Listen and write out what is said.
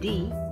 D.